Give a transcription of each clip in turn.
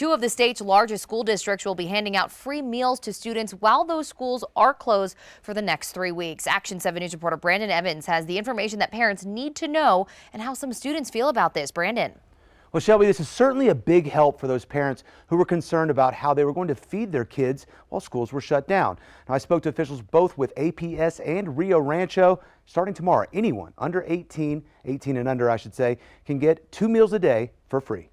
Two of the state's largest school districts will be handing out free meals to students while those schools are closed for the next three weeks. Action 7 News reporter Brandon Evans has the information that parents need to know and how some students feel about this. Brandon. Well, Shelby, this is certainly a big help for those parents who were concerned about how they were going to feed their kids while schools were shut down. Now, I spoke to officials both with APS and Rio Rancho. Starting tomorrow, anyone under 18, 18 and under, I should say, can get two meals a day for free.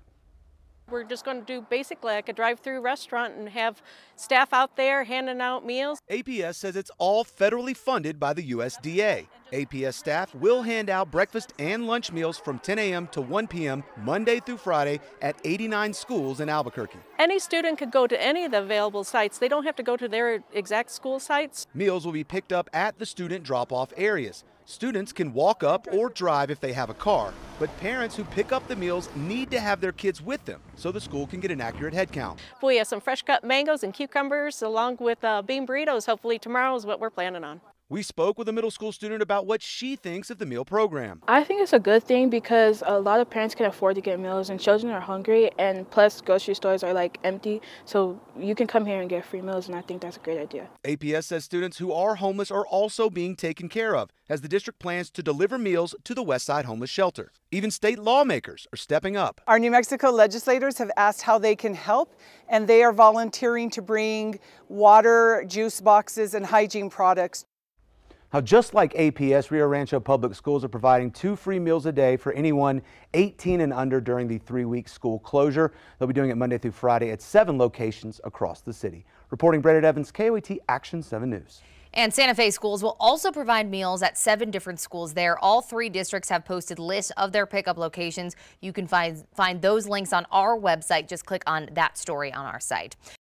We're just going to do basically like a drive-through restaurant and have staff out there handing out meals. APS says it's all federally funded by the USDA. APS staff will hand out breakfast and lunch meals from 10 a.m. to 1 p.m. Monday through Friday at 89 schools in Albuquerque. Any student could go to any of the available sites. They don't have to go to their exact school sites. Meals will be picked up at the student drop-off areas. Students can walk up or drive if they have a car, but parents who pick up the meals need to have their kids with them so the school can get an accurate head count. We have some fresh cut mangoes and cucumbers along with uh, bean burritos. Hopefully tomorrow is what we're planning on. We spoke with a middle school student about what she thinks of the meal program. I think it's a good thing because a lot of parents can afford to get meals and children are hungry and plus grocery stores are like empty so you can come here and get free meals and I think that's a great idea. APS says students who are homeless are also being taken care of as the district plans to deliver meals to the Westside Homeless Shelter. Even state lawmakers are stepping up. Our New Mexico legislators have asked how they can help and they are volunteering to bring water, juice boxes and hygiene products now, just like APS, Rio Rancho Public Schools are providing two free meals a day for anyone 18 and under during the three-week school closure. They'll be doing it Monday through Friday at seven locations across the city. Reporting Brandon Evans, KOAT Action 7 News. And Santa Fe schools will also provide meals at seven different schools there. All three districts have posted lists of their pickup locations. You can find, find those links on our website. Just click on that story on our site.